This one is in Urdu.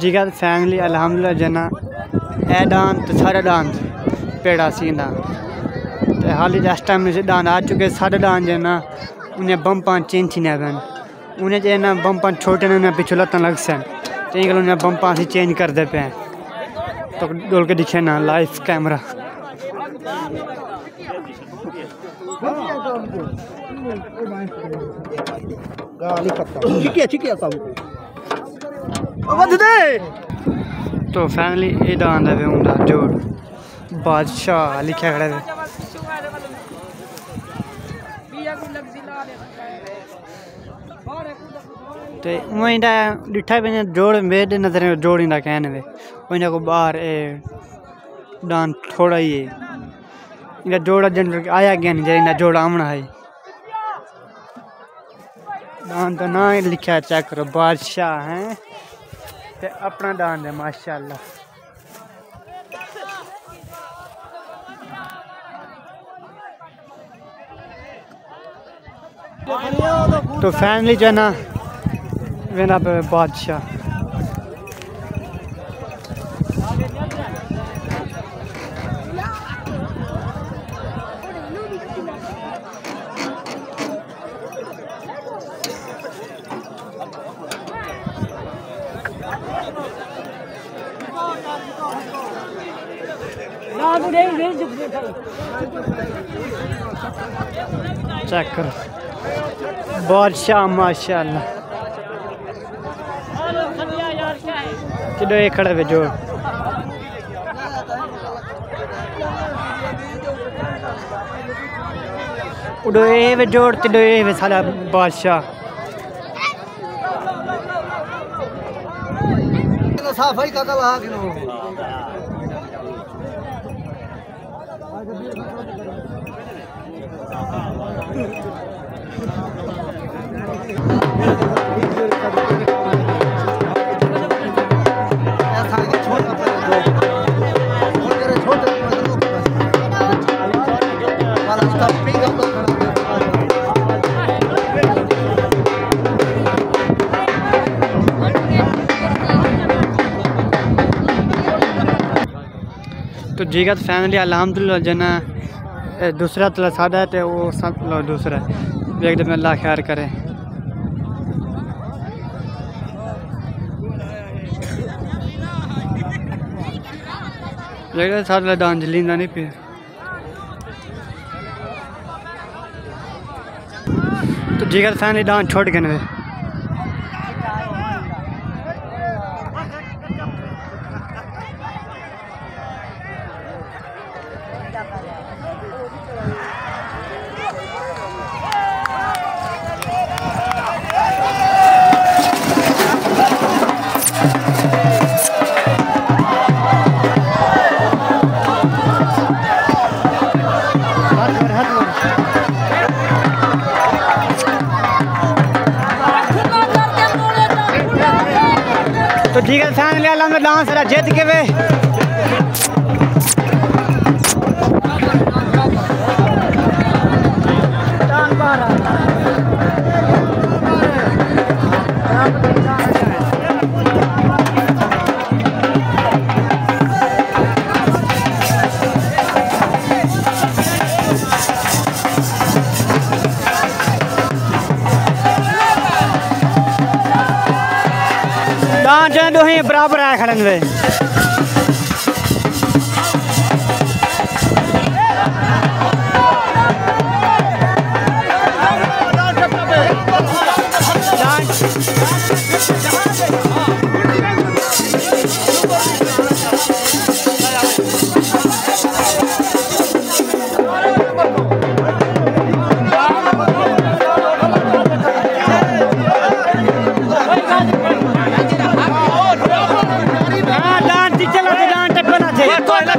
جی جگر فیملی، الحمدللہ جنا اے ڈان تو سارے ڈان پیڑا سیندا تے حالی اس ٹائم میں ڈان آ چکے سارے ڈان جنا انہیں بمپاں چین تھی نہ بن انہیں جنا بمپاں چھوٹے نے انہیں پیچھے لتاں لگ سن۔ تے انہیں بمپاں سے چینج کر دے پے تو ڈول کے دکھے نا، لائف کیمرہ۔ تو فیملی یہ ڈان دے ہوں جوڑ بادشاہ لکھا کھڑے دے تے وہیں دا ڈٹھا پہ جوڑ میرے نظر جوڑ ہی دا کہنے وے وہیں کو باہر اے ڈان تھوڑا ہی ہے جوڑا جنر آیا گیا نہیں جائے جوڑا آمنا ہے ڈان تو نہ لکھا چیک کرو، بادشاہ ہیں۔ تے اپنا ڈان دے، ماشاءاللہ۔ تو فیملی جو ہے نا بادشاہ۔ چیک کرو بادشاہ ماشاء اللہ چلو یہ کھڑے پہ جوڑ اڈو یہ جوڑ تلو یہ سالا بادشاہ صاف صافائی کاکا لہا کنو تو جیگت فیملی الحمدللہ جنا دوسرا تلا سادہ ہے تو وہ سب لو دوسرا ایک دم اللہ خیر کرے۔ ایک دم سادہ دان جلیندا نہیں پہ تو جیگت فیملی دان چھوٹ گئے تو ٹھیک ہے فیملی الحمد للہ سر جیت کے وے۔ جہاں جہاں دو ہیں برابر آئے کھڑن وے جہاں